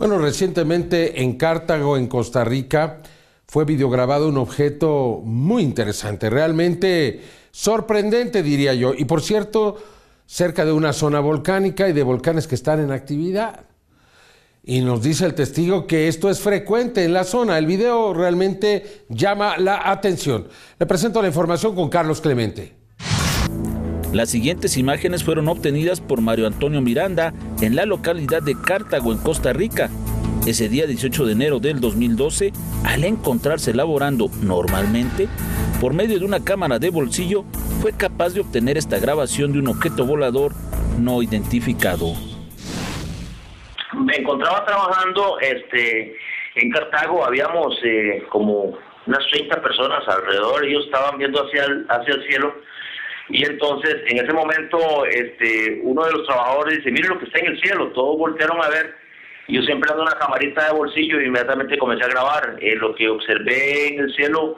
Bueno, recientemente en Cartago, en Costa Rica, fue videograbado un objeto muy interesante, realmente sorprendente, diría yo. Y por cierto, cerca de una zona volcánica y de volcanes que están en actividad. Y nos dice el testigo que esto es frecuente en la zona. El video realmente llama la atención. Le presento la información con Carlos Clemente. Las siguientes imágenes fueron obtenidas por Mario Antonio Miranda en la localidad de Cartago, en Costa Rica. Ese día 18 de enero del 2012, al encontrarse laborando normalmente, por medio de una cámara de bolsillo, fue capaz de obtener esta grabación de un objeto volador no identificado. Me encontraba trabajando este, en Cartago, habíamos eh, como unas 30 personas alrededor, ellos estaban viendo hacia hacia el cielo y entonces, en ese momento, este, uno de los trabajadores dice, mire lo que está en el cielo, todos voltearon a ver. Yo siempre ando una camarita de bolsillo y inmediatamente comencé a grabar. Eh, lo que observé en el cielo,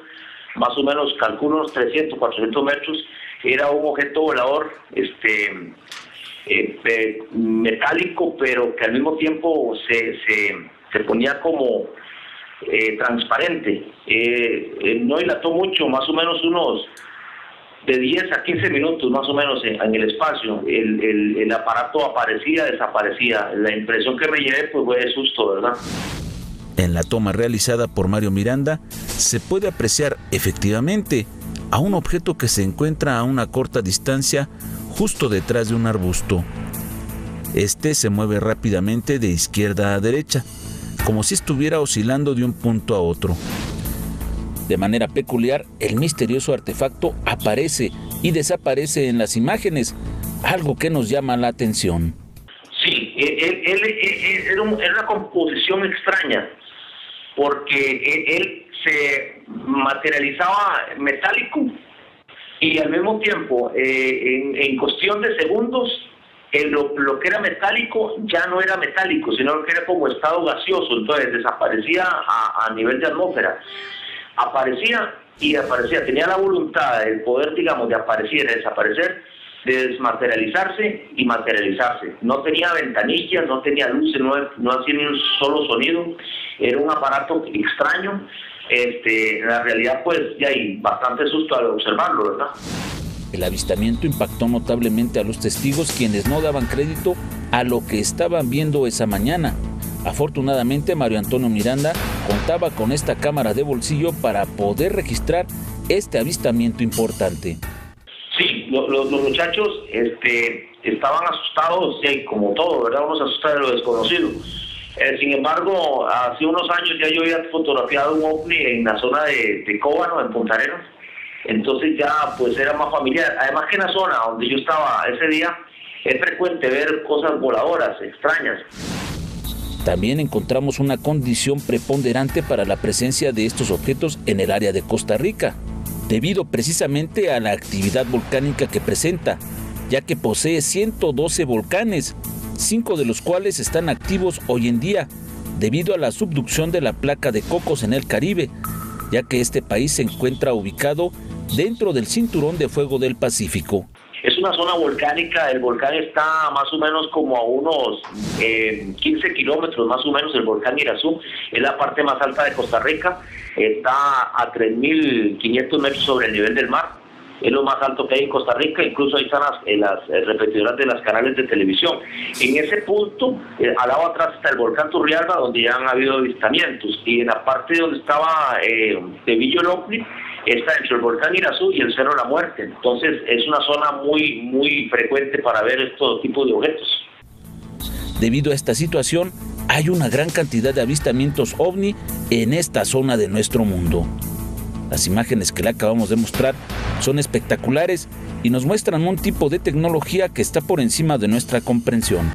más o menos, calculo unos 300, 400 metros, era un objeto volador este, eh, metálico, pero que al mismo tiempo se, se, se ponía como eh, transparente. no dilató mucho, más o menos unos de 10 a 15 minutos más o menos en, el espacio. El, el, aparato aparecía, desaparecía. La impresión que me llevé pues fue de susto, ¿verdad? En la toma realizada por Mario Miranda se puede apreciar efectivamente a un objeto que se encuentra a una corta distancia justo detrás de un arbusto. Este se mueve rápidamente de izquierda a derecha, como si estuviera oscilando de un punto a otro. De manera peculiar, el misterioso artefacto aparece y desaparece en las imágenes, algo que nos llama la atención. Sí, él, era una composición extraña, porque él, se materializaba metálico y al mismo tiempo, eh, en, cuestión de segundos, lo, que era metálico ya no era metálico, sino que era como estado gaseoso, entonces desaparecía a nivel de atmósfera aparecía y aparecía, tenía la voluntad, el poder, digamos, de aparecer y desaparecer, de desmaterializarse y materializarse. No tenía ventanillas, no tenía luces, no, no hacía ni un solo sonido, era un aparato extraño. Este, en la realidad, pues, ya hay bastante susto al observarlo, ¿verdad? El avistamiento impactó notablemente a los testigos quienes no daban crédito a lo que estaban viendo esa mañana. Afortunadamente, Mario Antonio Miranda contaba con esta cámara de bolsillo para poder registrar este avistamiento importante. Sí, los muchachos este, estaban asustados, como todo, ¿verdad? Uno se asusta de lo desconocido. Eh, sin embargo, hace unos años ya yo había fotografiado un ovni en la zona de, de Cóbano, en Punta Arenas. Entonces ya pues era más familiar. Además que en la zona donde yo estaba ese día es frecuente ver cosas voladoras, extrañas. También encontramos una condición preponderante para la presencia de estos objetos en el área de Costa Rica, debido precisamente a la actividad volcánica que presenta, ya que posee 112 volcanes, cinco de los cuales están activos hoy en día, debido a la subducción de la placa de Cocos en el Caribe, ya que este país se encuentra ubicado dentro del cinturón de fuego del Pacífico. Es una zona volcánica, el volcán está más o menos como a unos 15 eh, kilómetros más o menos, el volcán Irazú, es la parte más alta de Costa Rica, está a 3.500 metros sobre el nivel del mar, es lo más alto que hay en Costa Rica, incluso ahí están las, eh, repetidoras de las canales de televisión. En ese punto, eh, al lado atrás está el volcán Turrialba, donde ya han habido avistamientos, y en la parte donde estaba eh, de Villolopni, está entre el volcán Irazú y el Cerro de la Muerte. Entonces es una zona muy, muy frecuente para ver estos tipos de objetos. Debido a esta situación, hay una gran cantidad de avistamientos ovni en esta zona de nuestro mundo. Las imágenes que le acabamos de mostrar son espectaculares y nos muestran un tipo de tecnología que está por encima de nuestra comprensión.